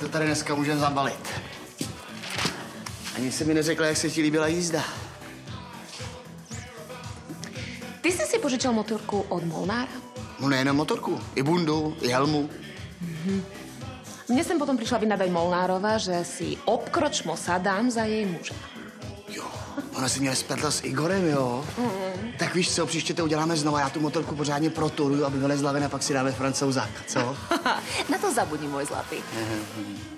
to tady dneska můžeme zabalit. Ani se mi neřekla, jak se ti líbila jízda. Ty jsi si požičal motorku od Molnára? No nejenom motorku, i bundu, i helmu. Mne sem potom prišla vynadať Molnárova, že si obkročmo sadám za jej muže. Jo, ona si mě spletla s Igorem, jo? Mm. Tak víš co, příště to uděláme znova, já tu motorku pořádně protoruju, aby vylezla ven a pak si dáme francouzáka, co? Na to zabudni, môj zlatý. Mhm.